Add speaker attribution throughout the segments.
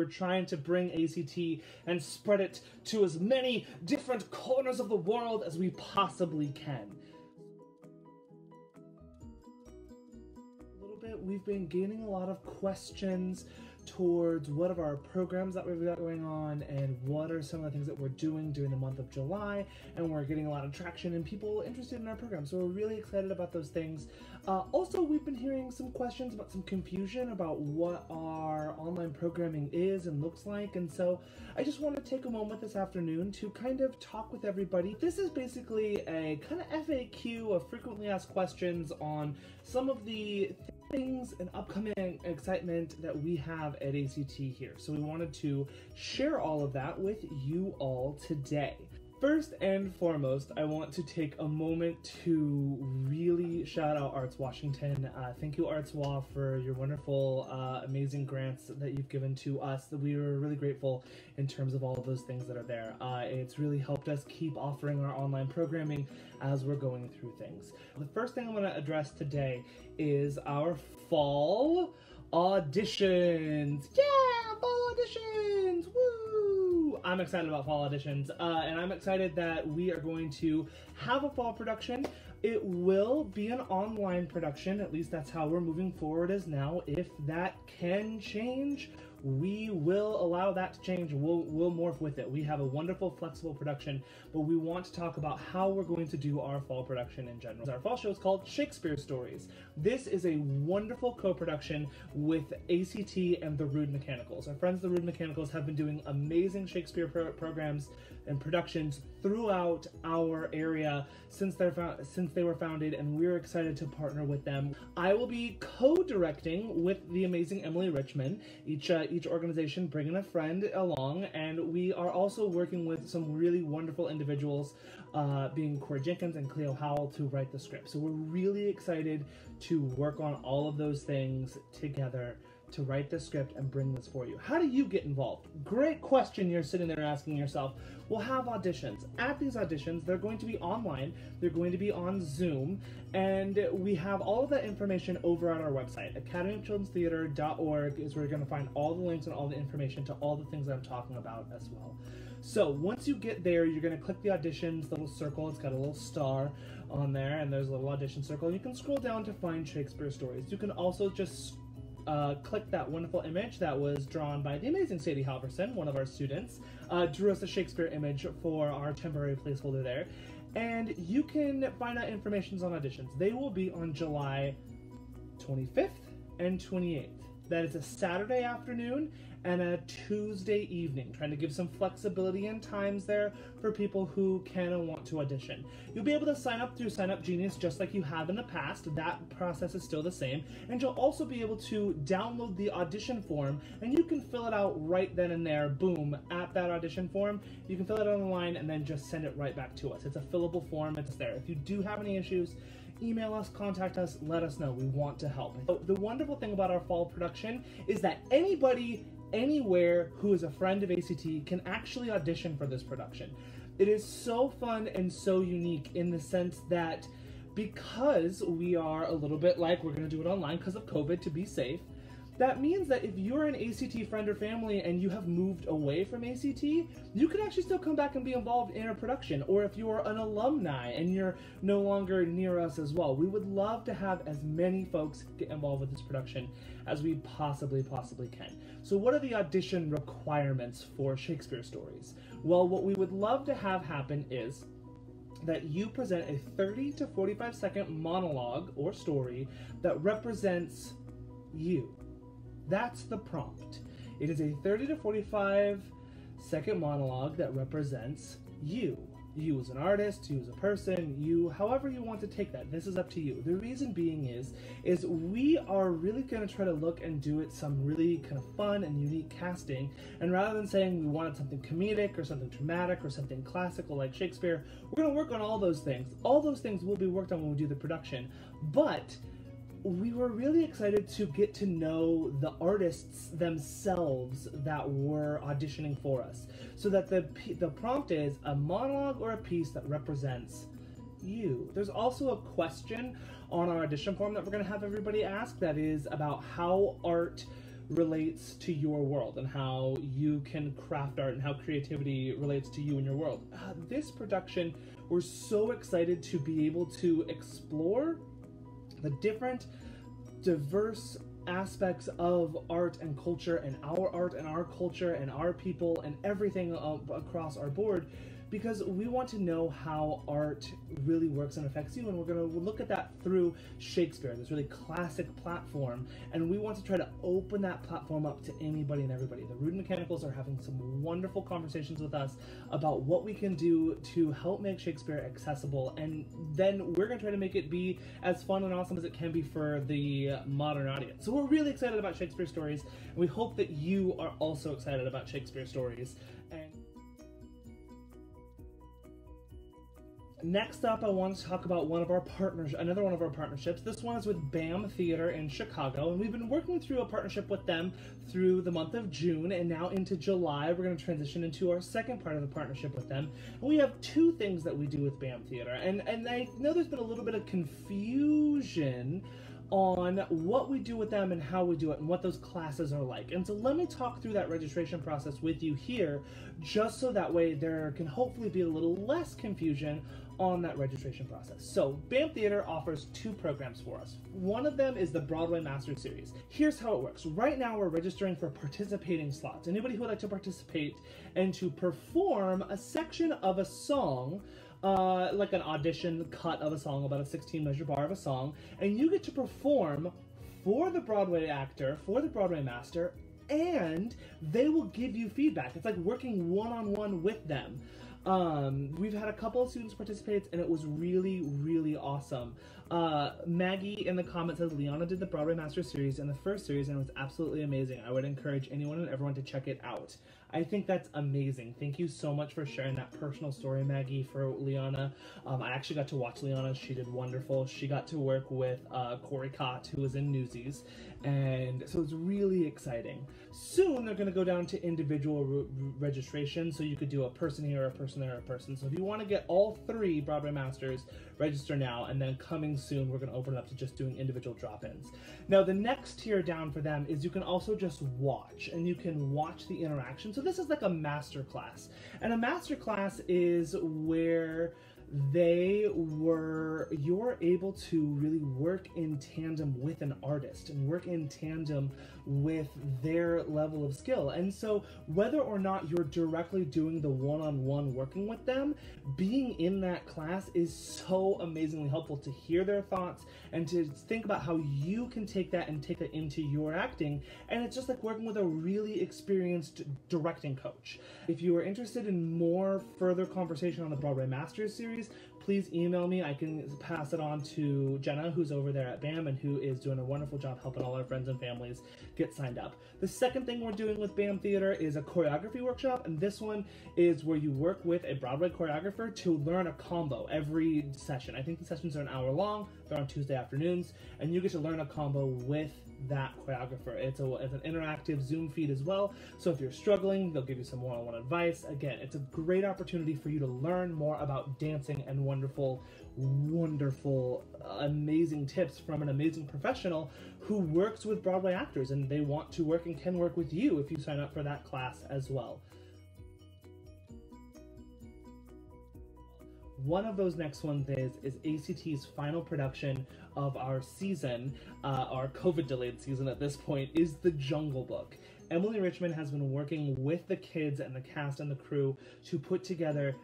Speaker 1: We're trying to bring ACT and spread it to as many different corners of the world as we possibly can. A little bit, we've been gaining a lot of questions towards what are our programs that we've got going on and what are some of the things that we're doing during the month of July. And we're getting a lot of traction and people interested in our program. So we're really excited about those things. Uh, also, we've been hearing some questions about some confusion about what our online programming is and looks like. And so I just want to take a moment this afternoon to kind of talk with everybody. This is basically a kind of FAQ of frequently asked questions on some of the things and upcoming excitement that we have at ACT here. So we wanted to share all of that with you all today. First and foremost, I want to take a moment to really shout out Arts Washington. Uh, thank you, ArtsWA, for your wonderful, uh, amazing grants that you've given to us. We are really grateful in terms of all of those things that are there. Uh, it's really helped us keep offering our online programming as we're going through things. The first thing I'm going to address today is our fall auditions. Yeah, fall auditions! Woo! I'm excited about fall auditions, uh, and I'm excited that we are going to have a fall production. It will be an online production, at least that's how we're moving forward as now. If that can change, we will allow that to change. We'll, we'll morph with it. We have a wonderful, flexible production, but we want to talk about how we're going to do our fall production in general. Our fall show is called Shakespeare Stories. This is a wonderful co-production with ACT and the Rude Mechanicals. Our friends, the Rude Mechanicals, have been doing amazing Shakespeare pro programs and productions throughout our area since they're since they were founded, and we're excited to partner with them. I will be co-directing with the amazing Emily Richmond. Each uh, each organization bringing a friend along, and we are also working with some really wonderful individuals, uh, being Corey Jenkins and Cleo Howell, to write the script. So we're really excited to work on all of those things together to write the script and bring this for you. How do you get involved? Great question you're sitting there asking yourself. We'll have auditions. At these auditions, they're going to be online, they're going to be on Zoom, and we have all of that information over on our website. academyofchildrenstheater.org is where you're going to find all the links and all the information to all the things I'm talking about as well. So once you get there, you're going to click the auditions, little circle, it's got a little star on there, and there's a little audition circle. You can scroll down to find Shakespeare stories. You can also just uh, click that wonderful image that was drawn by the amazing Sadie Halverson, one of our students, uh, drew us a Shakespeare image for our temporary placeholder there. And you can find out information on auditions. They will be on July 25th and 28th. That is a Saturday afternoon and a Tuesday evening, trying to give some flexibility in times there for people who can and want to audition. You'll be able to sign up through Sign Up Genius just like you have in the past. That process is still the same. And you'll also be able to download the audition form and you can fill it out right then and there, boom, at that audition form. You can fill it out online and then just send it right back to us. It's a fillable form, it's there. If you do have any issues, email us, contact us, let us know. We want to help. The wonderful thing about our fall production is that anybody anywhere who is a friend of ACT can actually audition for this production. It is so fun and so unique in the sense that because we are a little bit like we're going to do it online because of COVID to be safe, that means that if you're an ACT friend or family and you have moved away from ACT, you can actually still come back and be involved in a production. Or if you're an alumni and you're no longer near us as well, we would love to have as many folks get involved with this production as we possibly, possibly can. So what are the audition requirements for Shakespeare stories? Well, what we would love to have happen is that you present a 30 to 45 second monologue or story that represents you. That's the prompt. It is a 30 to 45 second monologue that represents you. You as an artist, you as a person, you however you want to take that. This is up to you. The reason being is is we are really going to try to look and do it some really kind of fun and unique casting. And rather than saying we wanted something comedic or something dramatic or something classical like Shakespeare, we're going to work on all those things. All those things will be worked on when we do the production. But we were really excited to get to know the artists themselves that were auditioning for us. So that the the prompt is a monologue or a piece that represents you. There's also a question on our audition form that we're going to have everybody ask that is about how art relates to your world and how you can craft art and how creativity relates to you and your world. Uh, this production, we're so excited to be able to explore the different, diverse aspects of art and culture and our art and our culture and our people and everything across our board because we want to know how art really works and affects you and we're going to look at that through shakespeare this really classic platform and we want to try to open that platform up to anybody and everybody. The rude mechanicals are having some wonderful conversations with us about what we can do to help make shakespeare accessible and then we're going to try to make it be as fun and awesome as it can be for the modern audience. So we're really excited about shakespeare stories and we hope that you are also excited about shakespeare stories Next up, I want to talk about one of our partners, another one of our partnerships. This one is with BAM Theater in Chicago, and we've been working through a partnership with them through the month of June, and now into July, we're going to transition into our second part of the partnership with them. And we have two things that we do with BAM Theater, and and I know there's been a little bit of confusion on what we do with them and how we do it and what those classes are like. And so let me talk through that registration process with you here, just so that way there can hopefully be a little less confusion on that registration process. So, BAM Theater offers two programs for us. One of them is the Broadway Master Series. Here's how it works. Right now, we're registering for participating slots. Anybody who would like to participate and to perform a section of a song uh, like an audition cut of a song, about a 16 measure bar of a song, and you get to perform for the Broadway actor, for the Broadway master, and they will give you feedback. It's like working one on one with them. Um, we've had a couple of students participate, and it was really, really awesome. Uh, Maggie in the comments says Liana did the Broadway Master series in the first series, and it was absolutely amazing. I would encourage anyone and everyone to check it out. I think that's amazing. Thank you so much for sharing that personal story, Maggie, for Liana. Um, I actually got to watch Liana. She did wonderful. She got to work with uh, Corey Cott, who was in Newsies, and so it's really exciting. Soon they're going to go down to individual re registration, so you could do a person here, a person there, a person. So if you want to get all three Broadway Masters, register now, and then coming soon we're to open it up to just doing individual drop-ins. Now the next tier down for them is you can also just watch, and you can watch the interaction. So this is like a master class, and a master class is where they were you're able to really work in tandem with an artist and work in tandem with their level of skill. And so whether or not you're directly doing the one-on-one working with them being in that class is so amazingly helpful to hear their thoughts and to think about how you can take that and take it into your acting. And it's just like working with a really experienced directing coach. If you are interested in more further conversation on the broadway masters series please email me. I can pass it on to Jenna, who's over there at BAM and who is doing a wonderful job helping all our friends and families get signed up. The second thing we're doing with BAM Theater is a choreography workshop, and this one is where you work with a Broadway choreographer to learn a combo every session. I think the sessions are an hour long, they're on Tuesday afternoons, and you get to learn a combo with that choreographer. It's, a, it's an interactive Zoom feed as well. So if you're struggling, they'll give you some one-on-one advice. Again, it's a great opportunity for you to learn more about dancing and wonderful, wonderful, uh, amazing tips from an amazing professional who works with Broadway actors and they want to work and can work with you if you sign up for that class as well. One of those next ones is, is ACT's final production of our season, uh, our COVID delayed season at this point, is The Jungle Book. Emily Richmond has been working with the kids and the cast and the crew to put together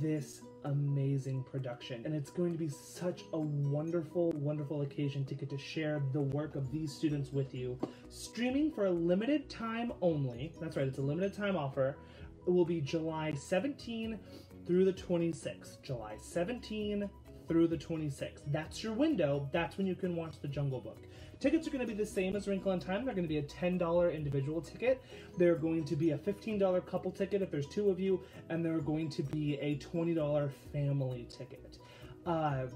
Speaker 1: this amazing production. And it's going to be such a wonderful, wonderful occasion to get to share the work of these students with you. Streaming for a limited time only, that's right, it's a limited time offer. It will be July 17 through the 26th. July 17 through the 26th. That's your window. That's when you can watch The Jungle Book. Tickets are going to be the same as Wrinkle in Time. They're going to be a $10 individual ticket. They're going to be a $15 couple ticket if there's two of you, and they're going to be a $20 family ticket. Uh,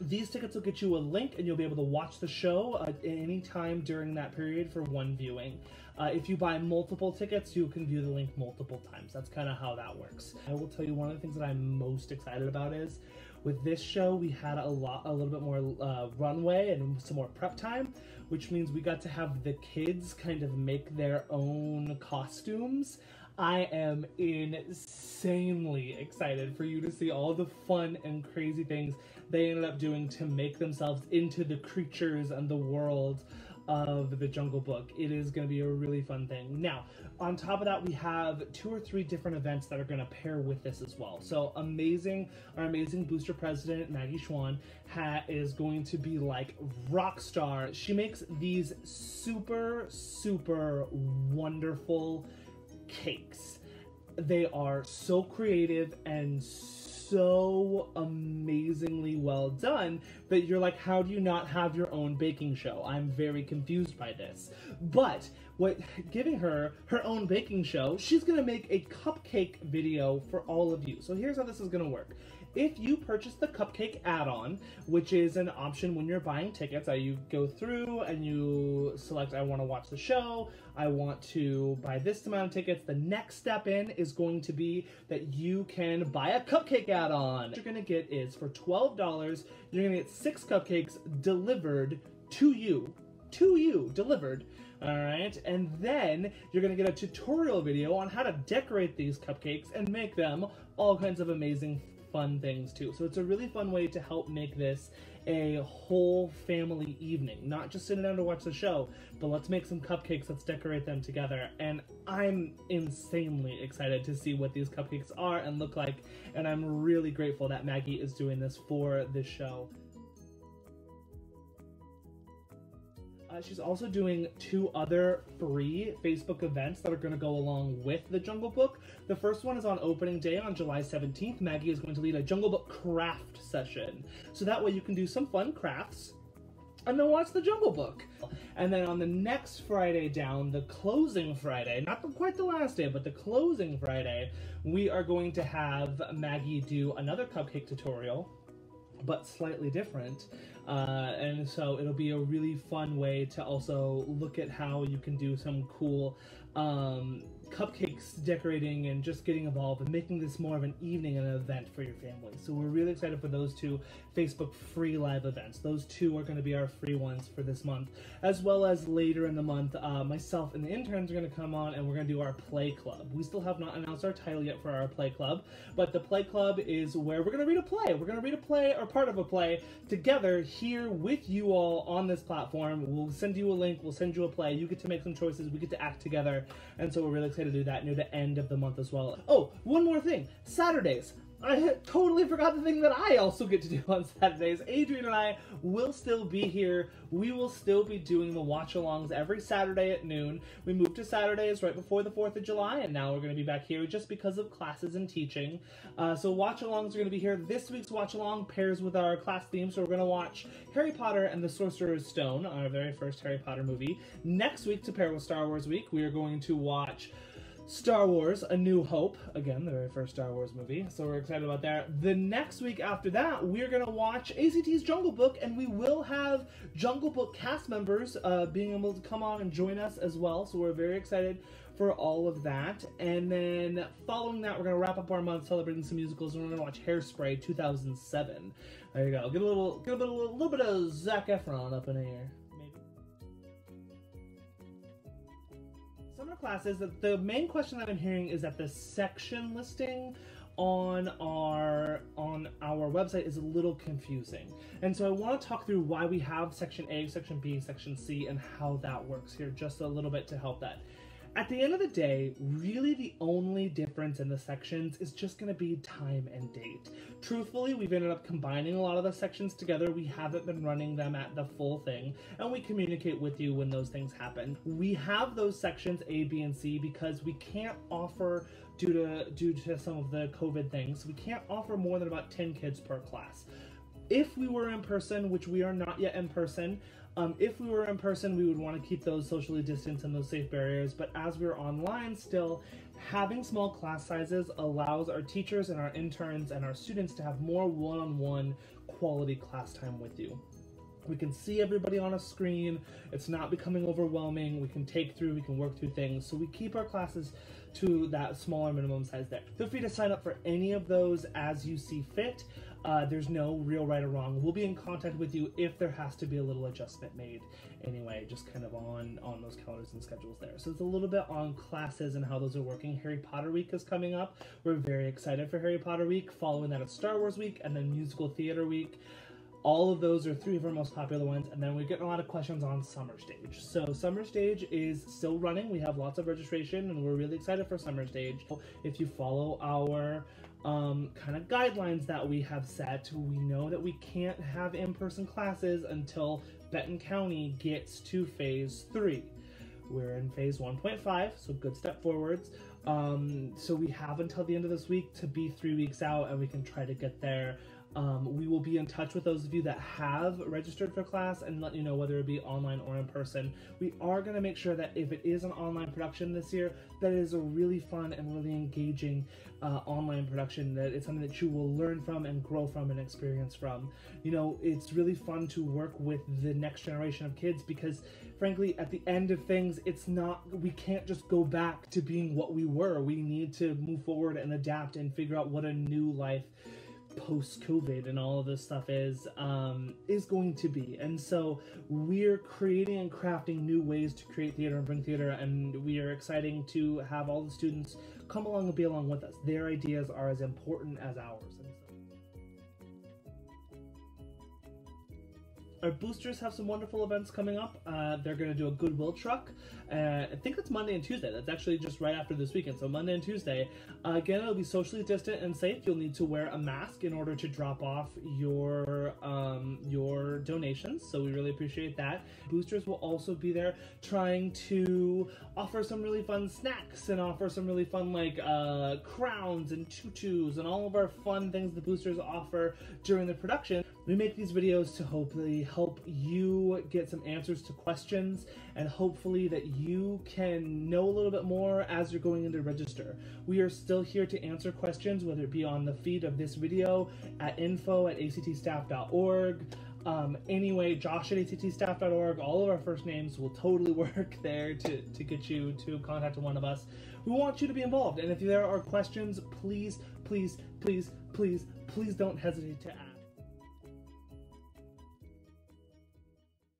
Speaker 1: these tickets will get you a link and you'll be able to watch the show uh, any time during that period for one viewing. Uh, if you buy multiple tickets, you can view the link multiple times. That's kind of how that works. I will tell you one of the things that I'm most excited about is With this show, we had a lot, a little bit more uh, runway and some more prep time, which means we got to have the kids kind of make their own costumes. I am insanely excited for you to see all the fun and crazy things they ended up doing to make themselves into the creatures and the world of the Jungle Book. It is going to be a really fun thing. Now, on top of that, we have two or three different events that are going to pair with this as well. So, amazing, our amazing booster president, Maggie Schwan, ha- is going to be like rock star. She makes these super, super wonderful cakes. They are so creative and so amazingly well done that you're like, how do you not have your own baking show? I'm very confused by this. But what giving her her own baking show, she's gonna make a cupcake video for all of you. So here's how this is gonna work. If you purchase the cupcake add-on, which is an option when you're buying tickets, uh, you go through and you select, I want to watch the show, I want to buy this amount of tickets. The next step in is going to be that you can buy a cupcake add-on. What you're gonna get is for $12, you're gonna get six cupcakes delivered to you. To you, delivered. All right, and then you're gonna get a tutorial video on how to decorate these cupcakes and make them all kinds of amazing fun things too. So it's a really fun way to help make this a whole family evening. Not just sitting down to watch the show, but let's make some cupcakes, let's decorate them together. And I'm insanely excited to see what these cupcakes are and look like. And I'm really grateful that Maggie is doing this for this show. Uh, she's also doing two other free Facebook events that are going to go along with the Jungle Book. The first one is on opening day on July 17th. Maggie is going to lead a Jungle Book craft session. So that way you can do some fun crafts and then watch the Jungle Book. And then on the next Friday down, the closing Friday, not the, quite the last day, but the closing Friday, we are going to have Maggie do another cupcake tutorial but slightly different. Uh, and so it'll be a really fun way to also look at how you can do some cool um, cupcakes decorating and just getting involved and making this more of an evening and an event for your family. So we're really excited for those two Facebook free live events. Those two are going to be our free ones for this month, as well as later in the month, uh, myself and the interns are going to come on and we're going to do our play club. We still have not announced our title yet for our play club, but the play club is where we're going to read a play. We're going to read a play or part of a play together here with you all on this platform. We'll send you a link. We'll send you a play. You get to make some choices. We get to act together, and so we're really excited to do that near the end of the month as well. Oh, one more thing. Saturdays. I totally forgot the thing that I also get to do on Saturdays. Adrian and I will still be here. We will still be doing the watch alongs every Saturday at noon. We moved to Saturdays right before the 4th of July, and now we're going to be back here just because of classes and teaching. Uh, so, watch alongs are going to be here. This week's watch along pairs with our class theme, so we're going to watch Harry Potter and the Sorcerer's Stone, our very first Harry Potter movie. Next week, to pair with Star Wars Week, we are going to watch. Star Wars A New Hope, again, the very first Star Wars movie, so we're excited about that. The next week after that, we're going to watch ACT's Jungle Book, and we will have Jungle Book cast members uh, being able to come on and join us as well, so we're very excited for all of that. And then following that, we're going to wrap up our month celebrating some musicals, and we're going to watch Hairspray 2007. There you go. Get a little, get a, bit, a little, little bit of Zac Efron up in here. Classes, the, the main question that I'm hearing is that the section listing on our on our website is a little confusing. And so I want to talk through why we have section A, section B, section C and how that works here just a little bit to help that. At the end of the day, really the only difference in the sections is just going to be time and date. Truthfully, we've ended up combining a lot of the sections together. We haven't been running them at the full thing, and we communicate with you when those things happen. We have those sections A, B, and C because we can't offer due to due to some of the COVID things, we can't offer more than about 10 kids per class. If we were in person, which we are not yet in person, um, if we were in person, we would want to keep those socially distanced and those safe barriers, but as we're online still, having small class sizes allows our teachers and our interns and our students to have more one-on-one quality class time with you. We can see everybody on a screen. It's not becoming overwhelming. We can take through, we can work through things. So we keep our classes to that smaller minimum size there. Feel free to sign up for any of those as you see fit. Uh, there's no real right or wrong. We'll be in contact with you if there has to be a little adjustment made. Anyway, just kind of on on those calendars and schedules there. So it's a little bit on classes and how those are working. Harry Potter Week is coming up. We're very excited for Harry Potter Week. Following that, it's Star Wars Week and then Musical Theater Week. All of those are three of our most popular ones, and then we're getting a lot of questions on Summer Stage. So Summer Stage is still running. We have lots of registration, and we're really excited for Summer Stage. If you follow our um, kind of guidelines that we have set, we know that we can't have in-person classes until Benton County gets to Phase Three. We're in Phase 1.5, so good step forwards. Um, so we have until the end of this week to be three weeks out, and we can try to get there um, we will be in touch with those of you that have registered for class and let you know whether it be online or in person. We are going to make sure that if it is an online production this year, that it is a really fun and really engaging uh, online production, that it's something that you will learn from and grow from and experience from. You know, it's really fun to work with the next generation of kids because, frankly, at the end of things, it's not, we can't just go back to being what we were. We need to move forward and adapt and figure out what a new life post COVID and all of this stuff is um, is going to be. And so we're creating and crafting new ways to create theater and bring theater, and we are exciting to have all the students come along and be along with us. Their ideas are as important as ours. our boosters have some wonderful events coming up. Uh, they're going to do a Goodwill truck. Uh, I think it's Monday and Tuesday. That's actually just right after this weekend. So Monday and Tuesday. Uh, again, it'll be socially distant and safe. You'll need to wear a mask in order to drop off your um, your donations. So we really appreciate that. Boosters will also be there trying to offer some really fun snacks and offer some really fun like uh, crowns and tutus and all of our fun things the boosters offer during the production. We make these videos to hopefully help you get some answers to questions and hopefully that you can know a little bit more as you're going into register. We are still here to answer questions, whether it be on the feed of this video, at info at actstaff.org. Um, anyway, josh at actstaff.org, all of our first names will totally work there to, to get you to contact one of us. We want you to be involved, and if there are questions, please, please, please, please, please don't hesitate to ask.